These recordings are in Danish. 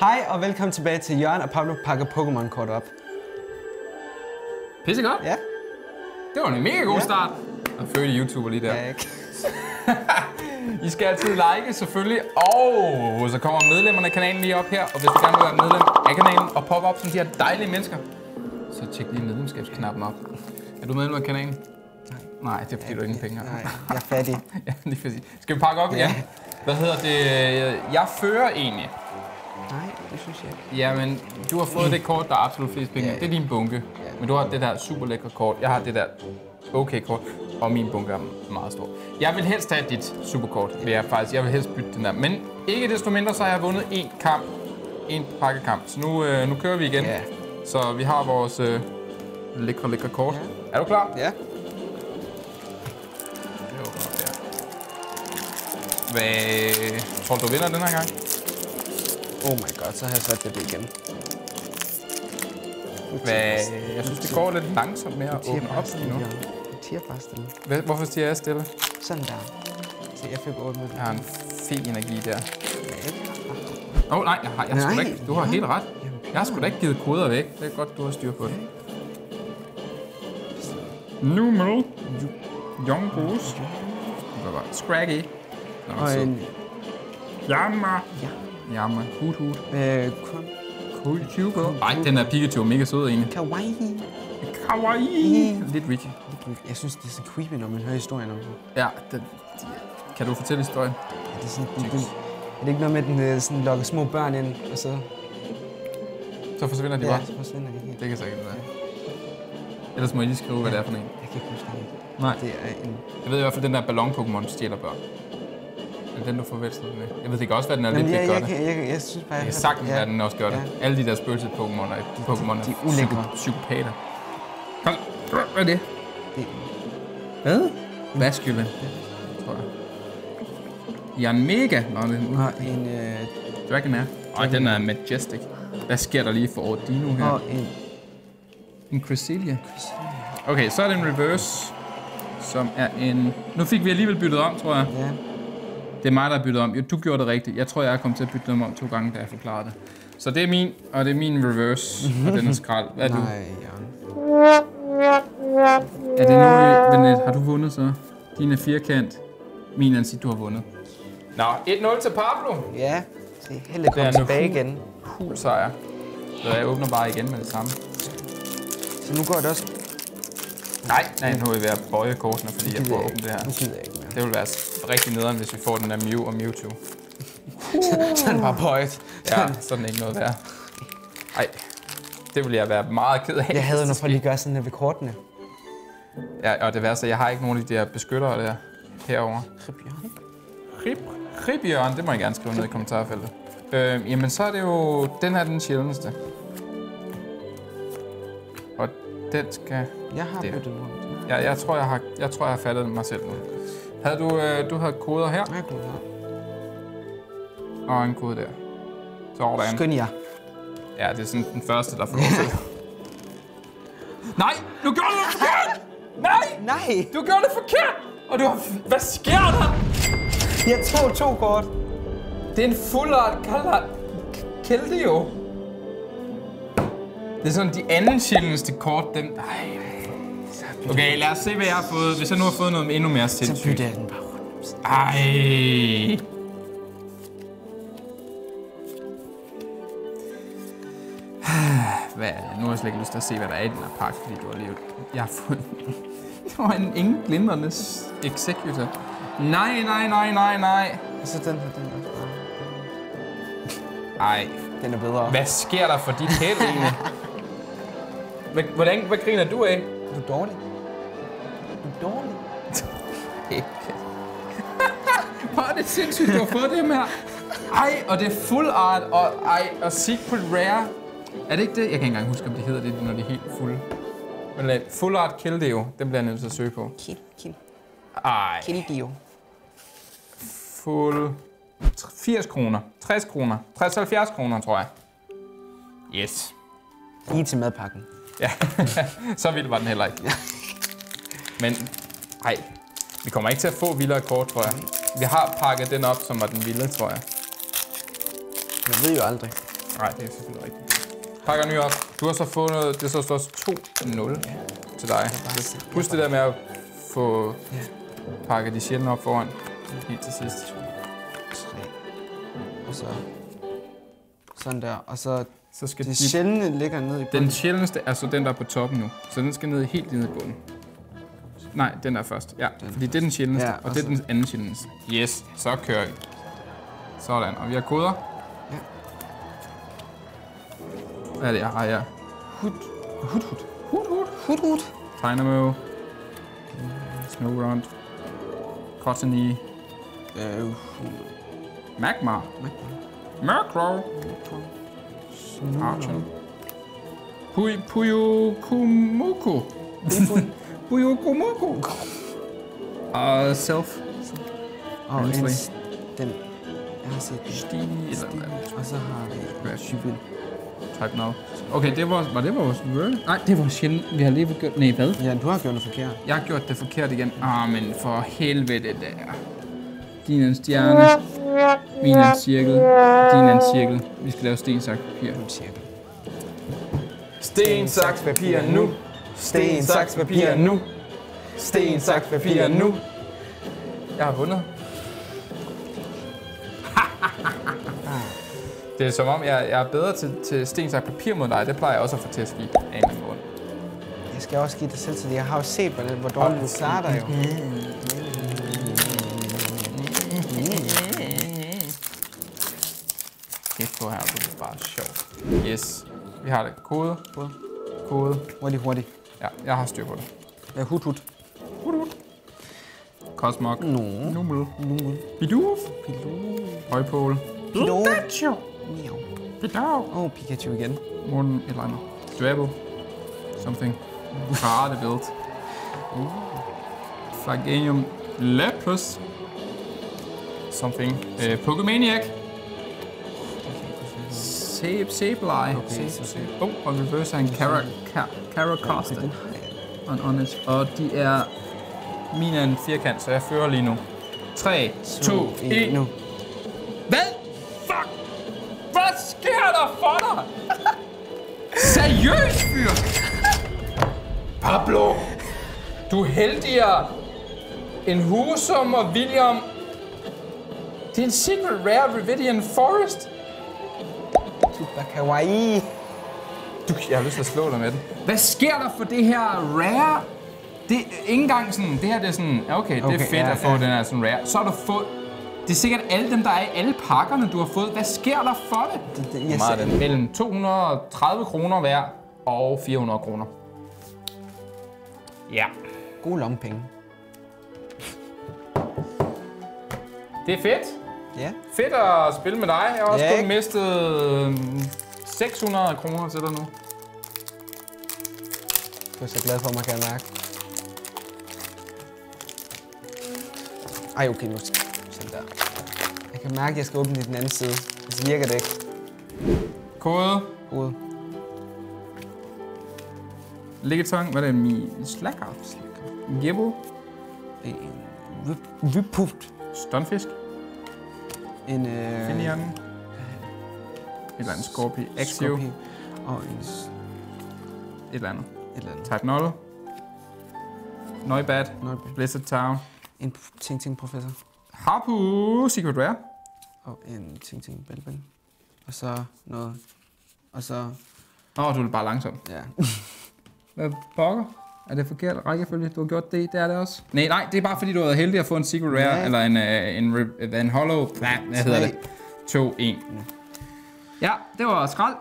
Hej og velkommen tilbage til Jørgen og Pablo pakker Pokémon-kort op. Pisse godt. Ja, Det var en mega god Ja. start. Og følge YouTuber lige der. ja ikke? I skal altid like selvfølgelig. Og så kommer medlemmerne af kanalen lige op her. Og hvis du gerne vil være medlem af kanalen og poppe op som de her dejlige mennesker, så tjek lige medlemskabsknappen op. Er du medlem af kanalen? Nej. Nej, det er fordi, du ingen penge har. Nej, jeg er fattig. ja, lige præcis. Skal vi pakke op igen? Ja. Hvad hedder det? Jeg fører egentlig. Det synes jeg ikke. Jamen, du har fået det kort, der er absolut flest penge. Ja. Det er din bunke. Men du har det der super lækre kort. Jeg har det der okay kort. Og min bunke er meget stor. Jeg vil helst have dit superkort. Vil jeg faktisk. Jeg vil helst bytte den der. Men ikke desto mindre, så har jeg vundet en kamp. En pakkekamp. Så nu, øh, nu kører vi igen. Ja. Så vi har vores øh, lækre, lækre kort. Ja. Er du klar? Ja. Hvad tror du, du vinder den her gang? Oh my god, så har jeg sat det igen. Hvad, jeg synes, det går lidt langsomt med at åbne op lige nu. Jeg tiger bare stille. Hvad- Hvorfor siger jeg stille? Sådan der. Se, jeg fik åbnet det. Jeg har en fed energi der. Åh oh, nej, jeg har, jeg Nej, ikke, du har ja. helt ret. Jeg har sgu da ikke givet koder væk. Det er godt, du har styr på det. Numero. Young det? Scraggy. Nå, Og så. en... Jammer. Ja. Jammer. Hut, hut. Øh. Cool Hugo. Ej, den der Pikachu er mega sød egentlig. Kawaii. Kawaii. Lidt Richie. Jeg synes, det er så creepy, når man hører historien om den. Ja, den, kan du fortælle historien? Ja, det er sådan... Den, den, er det ikke noget med, at den øh, sådan lokker små børn ind, og så... Så forsvinder de Ja, bare. så forsvinder de helt. Det kan sikkert være. Ellers må I lige skrive, hvad det er for en. Jeg kan ikke huske det. Nej. Det er en... Jeg ved i hvert fald, at den der ballon-Pokémon stjæler børn. Er den, du forveksler den med? Jeg ved det kan også være, den er Jamen, lidt jeg, lidt jeg, godt. jeg, jeg, jeg, jeg synes bare... Det kan sagtens være, at den også gør det. Ja. Alle de der spøgelset Pokémon er, Pokémon er de er ulækre. psyko- psykopater. Kom, hvad er det? Det, Hvad? Vaskyland, tror jeg. Jan Mega. Nå, det er en og en... Øh, Dragonair. Ej, den er majestic. Hvad sker der lige for Ordino her? og en... En Cresselia. Okay, så er det en reverse, som er en... Nu fik vi alligevel byttet om, tror jeg. Ja. Det er mig, der har byttet om. Jo, du gjorde det rigtigt. Jeg tror, jeg er kommet til at bytte dem om to gange, da jeg forklarede det. Så det er min, og det er min reverse, og den er skrald. Hvad er du? Nej, Jørgen. Er det nu, Venet, har du vundet så? Din er firkant. Min er du har vundet. Nå, 1-0 til Pablo. Ja. Se, held at er komme nu tilbage cool. igen. Cool sejr. Så jeg åbner bare igen med det samme. Så nu går det også... Nej, nej, nu er jeg ved at bøje kortene, fordi jeg får åbnet det her. Nu gider jeg ikke mere. Det vil være rigtig nederen, hvis vi får den der Mew og Mewtwo. Så er den bare bøjet. Ja, så er den ikke noget værd. Ej, det vil jeg være meget ked af. Jeg havde når folk lige gør sådan her ved kortene. Ja, og det værste, jeg har ikke nogen af de der beskyttere der herovre. Kribjørn. Rib, Ribjørn, det må jeg gerne skrive ned i kommentarfeltet. Øh, jamen, så er det jo... Den er den sjældneste. Den skal... Jeg har Det. byttet rundt. Ja, jeg tror, jeg har, jeg tror, jeg har fattet mig selv nu. Havde du, øh, du havde koder her, Jeg kunne og en kode der. Sådan. Skynd jer. Ja, det er sådan den første, der får lov til. Nej, du gjorde det forkert! Nej, Nej! du gjorde det forkert! Og du har... Hvad sker der? Jeg tog to kort. Det er en fuld art kalder Keldeo. Det er sådan de anden sjældneste kort, dem... Ej. Okay, lad os se, hvad jeg har fået. Hvis jeg nu har fået noget endnu mere Så sindssygt. bytter jeg den bare rundt. Ej. Hvad? Nu har jeg slet ikke lyst til at se, hvad der er i den her pakke, fordi du har lige... Jeg har fået... Det var en ingen glimrende executor. Nej, nej, nej, nej, nej. Og så den her, den er bare... Ej, Den er bedre. hvad sker der for dit hæld egentlig? Hvad- Hvordan, hvad griner du af? Du er dårlig. Du er dårlig. Hvor er det sindssygt, du har fået dem her. Ej, og det er full art, og ej, og secret rare. Er det ikke det? Jeg kan ikke engang huske, om det hedder det, når de er helt fulde. Men lad- full art kill det jo. Den bliver jeg nødt til at søge på. Kill, kill, Ej, kill Dio. full... 80 kroner, 60 kroner, 60-70 kroner, tror jeg. Yes. Lige til madpakken. Ja, så vild var den heller ikke. Men, ej, vi kommer ikke til at få vildere kort, tror jeg. Vi har pakket den op, som var den vilde, tror jeg. Man ved jo aldrig. Nej, det er selvfølgelig rigtigt. Pakker ny op. Du har så fundet, det så står 2-0 til dig. Husk det der med at få pakket de sjældne op foran. Helt til sidst. Og så... Sådan der. Og så Så skal det de, sjældne ligger ned i bunden. den sjældneste er så den, der er på toppen nu. Så den skal ned helt ned i bunden. Nej, den er først. Ja, Den fordi det er den sjældneste, Ja, og og det er den anden sjældneste. Yes, så kører vi. Sådan, og vi har koder. Ja. Hvad er det, jeg har her? Hud. Hud, hud. Hud, hud. Hud, hud. Dynamo. Snowrunt. Cottony. Øh, Magma. Murkrow. Archon. Puy, Puyukumuku. Puyukumuku. Og Self. Og en, Honestly. s- den, jeg har set den. Stine eller hvad? Og så har vi? Sybil. Type now. Okay, det var, var det vores word? Nej, det var sjældent. Vi har lige gjort... Nej, hvad? Ja, du har gjort noget forkert. Jeg har gjort det forkert igen. Ah, men for helvede der. Din er en stjerne. Min er en cirkel. Din er en cirkel. Vi skal lave sten, saks, papir. En cirkel. Sten, saks, papir nu. Sten, saks, papir nu. Sten, saks, papir nu. Jeg har vundet. det er som om, jeg, jeg er bedre til, til sten, saks, papir mod dig. Det plejer jeg også at få til at ske af min grund. Jeg skal også give dig selv til det. Jeg har jo set, hvor, hvor dårligt du starter jo. Kæft på her, det er bare sjovt. Yes, vi har det. Kode, Kode. kode. Hurtigt, hurtigt. Ja, jeg har styr på det. Ja, hud, hud. Cosmog. Nå. Numel. Nu. Bidoof. Pilo. Højpål. Pikachu. Miau. Bidoof. Åh, oh, Pikachu igen. Morten et eller andet. Drabble. Something. Karate build. Flagenium Lapus. Something. Uh, Pokemaniac. Save, Sableye. Okay, Save, save. Oh, og reverse er en Cara, Cara, Caracosta. Den har jeg. Og en Onix. Og de er... Min er en firkant, så jeg fører lige nu. 3, 2, 1. Nu. Hvad? Fuck! Hvad sker der for dig? Seriøst, fyr? Pablo! Du er heldigere end Husum og William. Det er en secret rare Revidian Forest. Super kawaii. Du, jeg har lyst til at slå dig med den. Hvad sker der for det her rare? Det er ikke engang sådan, det her det er sådan, ja, okay, det er Okay, fedt ja, at få ja. den her sådan rare. Så har du fået, det er sikkert alle dem, der er i alle pakkerne, du har fået. Hvad sker der for det? Det, det, jeg meget er den? Mellem 230 kroner hver og 400 kroner. Ja. gode lommepenge. Det er fedt. Ja. Fedt at spille med dig. Jeg har også Ja, kun ikke? mistet øhm, 600 kroner til dig nu. Du er så glad for mig, kan jeg mærke. Ej, okay, nu. Sådan der. Jeg kan mærke, at jeg skal åbne den anden side. Så virker det ikke. Kode. Hoved. Liggetong. Hvad er det? Mi slacker. Gibble. En Rippuft. Stunfisk. En... Øh, Finian. Et eller andet Scorpio. Axio. Scorpion. Og en... Et eller andet. Et eller andet. Type 0. Noibat. Nøjbæk. Blizzard Town. En Ting Ting Professor. Harpu. Secret Rare. Og en Ting Ting Bell Bell. Og så noget... Og så... Åh, oh, du er bare langsom. Ja. Hvad pokker? Er det forkert rækkefølge, du har gjort det? Det er det også. Nej, nej, det er bare fordi, du har været heldig at få en Secret Rare, Ja. eller en, uh, en, re- en Hollow, hvad hedder det? 2, 1. Ja, det var skrald.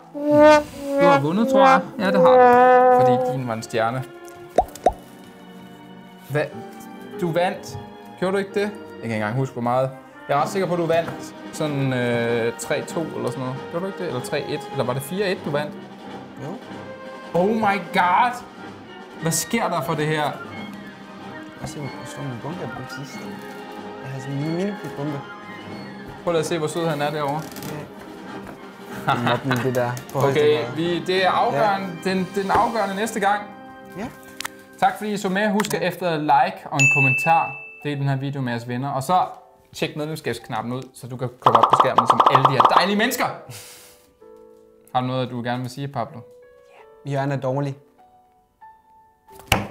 Du har vundet, tror jeg. Ja, det har du. Fordi din var en stjerne. Hvad? Du vandt. Gjorde du ikke det? Jeg kan ikke engang huske, hvor meget. Jeg er ret sikker på, at du vandt sådan øh, 3-2 eller sådan noget. Gjorde du ikke det? Eller 3-1? Eller var det 4-1, du vandt? Jo. Oh my god! Hvad sker der for det her? Og se, hvor stor min bombe er på sidst. Jeg har sådan en lille bombe. Prøv at se, hvor sød han er derovre. Det er mobning, det der. På Okay, vi, det er afgørende, ja. den, den afgørende næste gang. Ja. Tak fordi I så med. Husk at efter like og en kommentar, del den her video med jeres venner. Og så tjek medlemskabsknappen ud, så du kan komme op på skærmen som alle de her dejlige mennesker. Har du noget, du gerne vil sige, Pablo? Jørgen er dårlig.